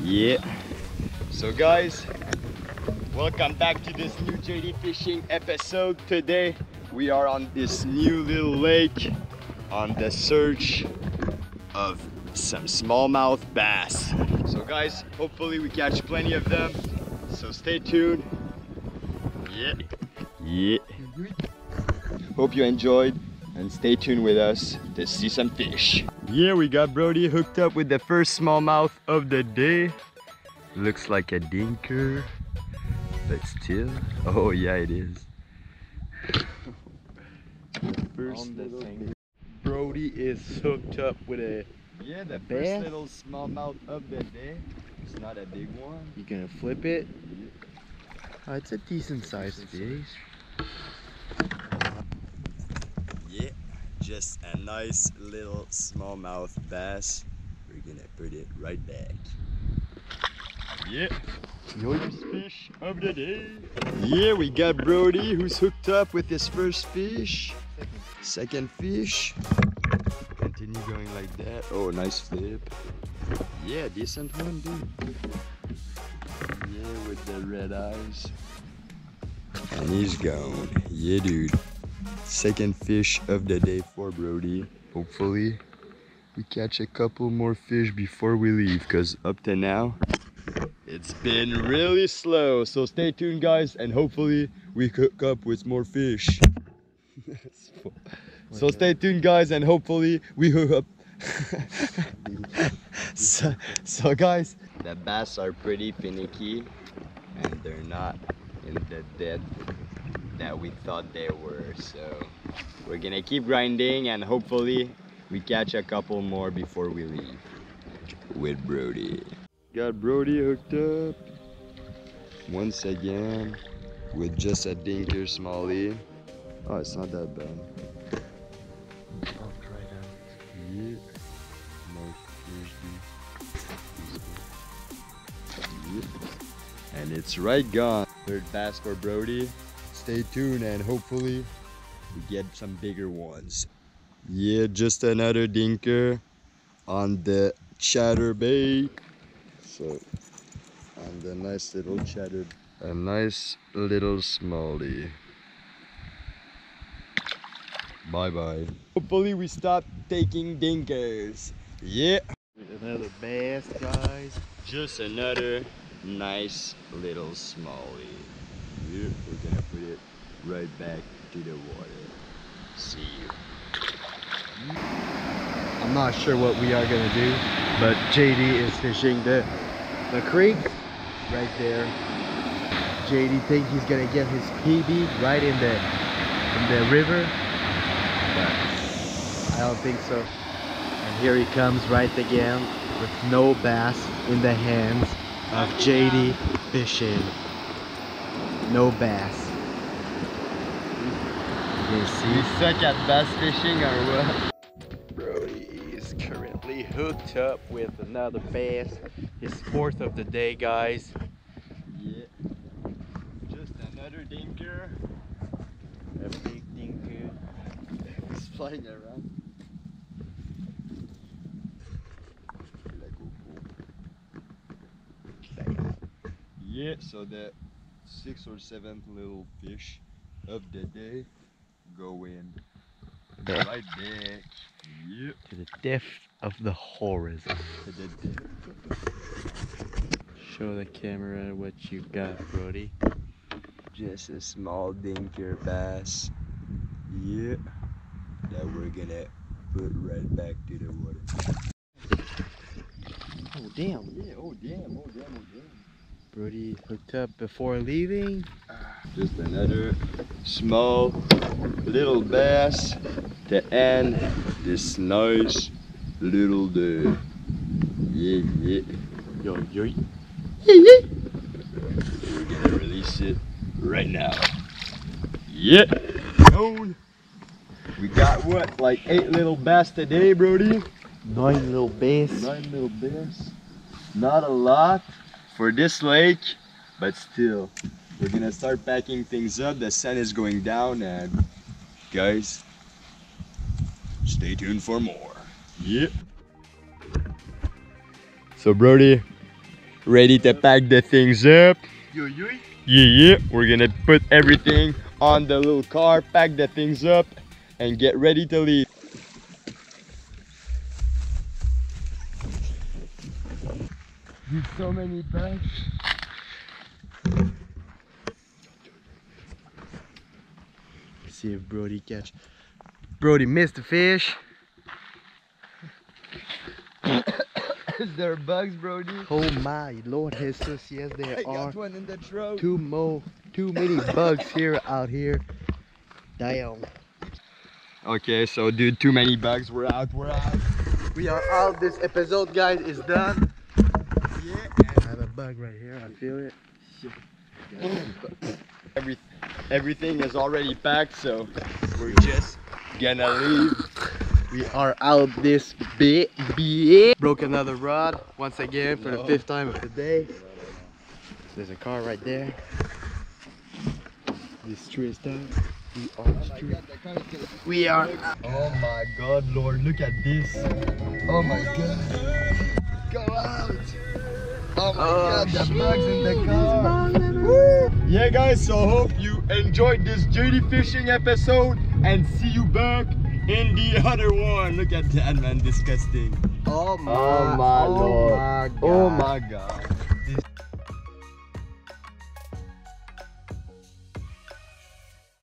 Yeah. So guys, welcome back to this new JD fishing episode. Today we are on this new little lake on the search of some smallmouth bass. So guys, hopefully we catch plenty of them. So stay tuned. Yeah. Yeah. Hope you enjoyed and stay tuned with us to see some fish. Yeah, we got Brody hooked up with the first smallmouth of the day. Looks like a dinker, but still. Oh yeah, it is. First little fish. Brody is hooked up with a. Yeah, the bass? first little smallmouth of the day. It's not a big one. You gonna flip it? Oh, it's a decent sized fish. Yeah, just a nice little smallmouth bass. We're gonna put it right back. Yeah, first fish of the day. Yeah, we got Brody who's hooked up with his first fish. Second fish. Continue going like that. Oh, nice flip. Yeah, decent one, dude. Yeah, with the red eyes. And he's gone. Yeah, dude. Second fish of the day for Brody. Hopefully, we catch a couple more fish before we leave because up to now, it's been really slow. So stay tuned, guys, and hopefully, we hook up with more fish. so stay tuned, guys, and hopefully, we hook up. so, so, guys, the bass are pretty finicky and they're not in the depth that we thought they were. So we're gonna keep grinding and hopefully we catch a couple more before we leave with Brody. Got Brody hooked up once again with just a dinker smallie. Oh, it's not that bad. I'll try that. Yeah. No fish, dude. Yeah. And it's right gone. Third pass for Brody. Stay tuned and hopefully we get some bigger ones. Yeah, just another dinker on the chatterbait. So, on the nice little chatter, a nice little smallie. Bye bye. Hopefully we stop taking dinkers. Yeah. Another bass, guys. Just another nice little smallie. Yeah, we're gonna put it right back to the water. See you. I'm not sure what we are gonna do, but JD is fishing the the creek right there. JD think he's gonna get his PB right in the in the river, but I don't think so. And here he comes right again with no bass in the hands of JD fishing. No bass. You You see? suck at bass fishing or what? Brody is currently hooked up with another bass. His fourth of the day, guys. Yeah. Just another dinker. A big dinker. It's flying around. Yeah, so the sixth or seventh little fish of the day going Back right back. Yep. to the depth of the horizon. The. Show the camera what you got, Brody. Just a small dinker bass. Yeah. That we're gonna put right back to the water. Oh damn! Yeah, oh damn, oh damn, oh damn. Brody hooked up before leaving. Ah, just another small little bass to end this nice little day. Yeah, yeah. Yo yo. Yeah. We're gonna release it right now. Yeah. Known. We got what, like eight little bass today, Brody? Nine little bass. Nine little bass. Not a lot for this lake, but still, we're gonna start packing things up. The sun is going down, and guys, stay tuned for more. Yep. So Brody, ready to pack the things up. Yeah, yeah. We're gonna put everything on the little car, pack the things up, and get ready to leave. There's so many bags. See if Brody catch. Brody missed the fish. Is there bugs, Brody? Oh my Lord Jesus, yes there are. one in the throat. Too mo too many bugs here out here. Damn. Okay, so dude, too many bugs. We're out. We're out. We are out. This episode guys is done. Yeah. I have a bug right here, I feel it. Every, everything is already packed, so we're just gonna leave. We are out this bit. Broke another rod once again for the oh. fifth time of the day. There's a car right there. This tree is done. We are. We are Oh my god, Lord, look at this. Oh my god. Go out. Oh my Oh, god, the bugs in the car. Yeah guys, so hope you enjoyed this JD fishing episode and see you back in the other one. Look at that man, disgusting. Oh my, Oh my oh lord. my Oh my god.